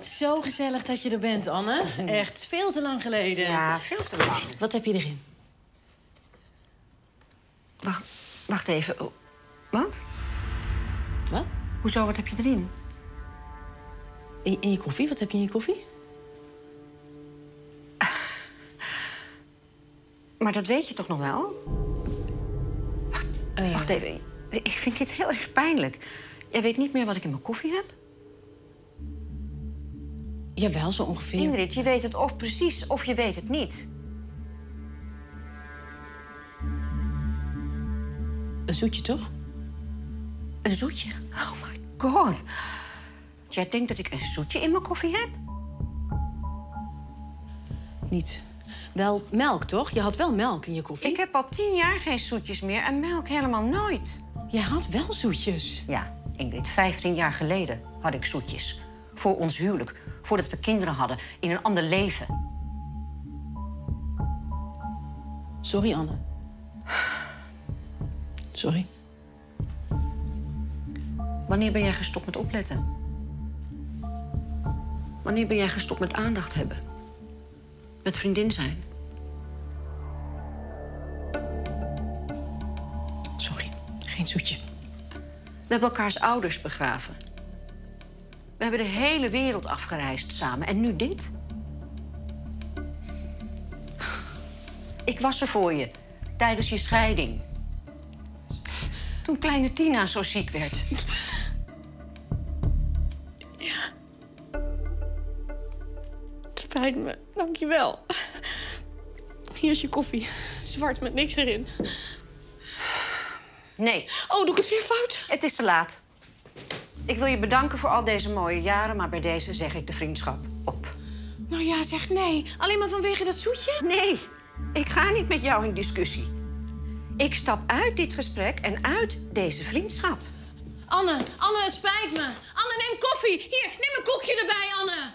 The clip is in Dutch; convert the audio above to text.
Zo gezellig dat je er bent, Anne. Echt veel te lang geleden. Ja, veel te lang. Wat heb je erin? Wacht, wacht even. Oh, Wat? Wat? Hoezo, wat heb je erin? In, in je koffie? Wat heb je in je koffie? Maar dat weet je toch nog wel? Wacht, wacht even. Ik vind dit heel erg pijnlijk. Jij weet niet meer wat ik in mijn koffie heb? Jawel, zo ongeveer. Ingrid, je weet het of precies of je weet het niet. Een zoetje, toch? Een zoetje? Oh my god. Jij denkt dat ik een zoetje in mijn koffie heb? Niet. Wel melk, toch? Je had wel melk in je koffie. Ik heb al tien jaar geen zoetjes meer en melk helemaal nooit. Je had wel zoetjes. Ja, Ingrid, 15 jaar geleden had ik zoetjes. Voor ons huwelijk, voordat we kinderen hadden, in een ander leven. Sorry, Anne. Sorry. Wanneer ben jij gestopt met opletten? Wanneer ben jij gestopt met aandacht hebben? Met vriendin zijn? Sorry. Geen zoetje. We hebben elkaars ouders begraven. We hebben de hele wereld afgereisd samen. En nu dit? Ik was er voor je tijdens je scheiding. Toen kleine Tina zo ziek werd. Het spijt me. Dank je wel. Hier is je koffie. Zwart met niks erin. Nee, Oh, doe ik het weer fout? het is te laat. Ik wil je bedanken voor al deze mooie jaren, maar bij deze zeg ik de vriendschap op. Nou ja, zeg nee. Alleen maar vanwege dat zoetje? Nee, ik ga niet met jou in discussie. Ik stap uit dit gesprek en uit deze vriendschap. Anne, Anne, het spijt me. Anne, neem koffie. Hier, neem een koekje erbij, Anne.